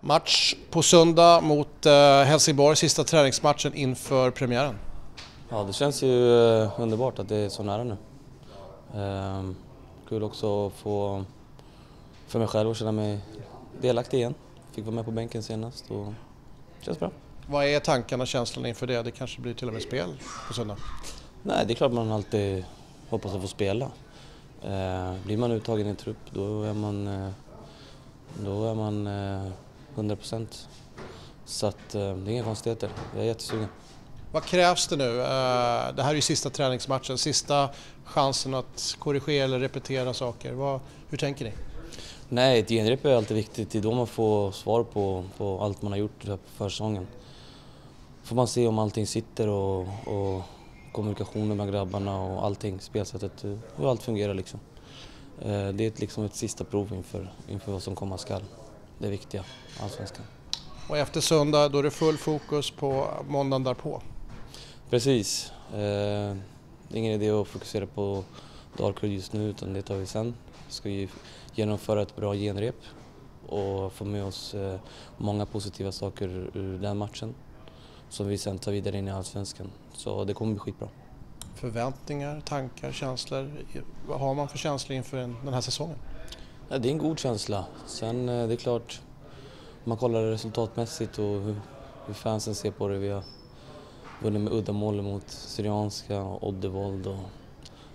Match på söndag mot eh, Helsingborg, sista träningsmatchen inför premiären. Ja, det känns ju eh, underbart att det är så nära nu. Ehm, kul också att få, för mig själv att känna mig delaktig igen. Fick vara med på bänken senast och det känns bra. Vad är tankarna och känslan inför det? Det kanske blir till och med spel på söndag? Nej, det är klart man alltid hoppas att få spela. Ehm, blir man uttagen i trupp då är man, eh, då är man 100 procent. Så att, eh, det är inga konstigheter. Jag är jättesugen. Vad krävs det nu? Eh, Det här är ju sista träningsmatchen, sista chansen att korrigera eller repetera saker. Vad, hur tänker ni? Nej, ett genrep är alltid viktigt. Det är då man får svar på, på allt man har gjort på försäsongen. får man se om allting sitter och, och kommunikationen med grabbarna och allting, spelsättet, hur allt fungerar liksom. Eh, Det är ett, liksom ett sista prov inför, inför vad som komma skall. Det viktiga, allsvenskan. Och efter söndag då är det full fokus på måndagen därpå. Precis. Eh, Det är ingen idé att fokusera på Dalkurd just nu utan det tar vi sen. Vi ska ju genomföra ett bra genrep och få med oss eh, många positiva saker ur- den matchen som vi sen tar vidare in i Allsvenskan. Så det kommer bli skitbra. Förväntningar, tankar, känslor. Vad har man för känslor inför en- den här säsongen? Ja, det är en god känsla. Sen eh, det är klart, om man kollar resultatmässigt och hur, hur fansen ser på det. Vi har vunnit med uddamål mot Syrianska och Oddevold och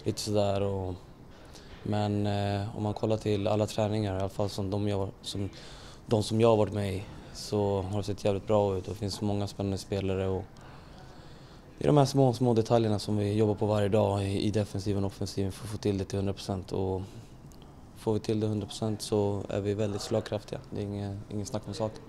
lite sådär. Och, men eh, om man kollar till alla träningar, i alla fall som de, jag, som, de som jag har varit med i, så har det sett jävligt bra ut och det finns många spännande spelare. Och det är de här små, små detaljerna som vi jobbar på varje dag i, i defensiven och offensiven för att få till det till 100 procent. Får vi till det 100% så är vi väldigt slagkraftiga. Det är inget, inget snack om saken.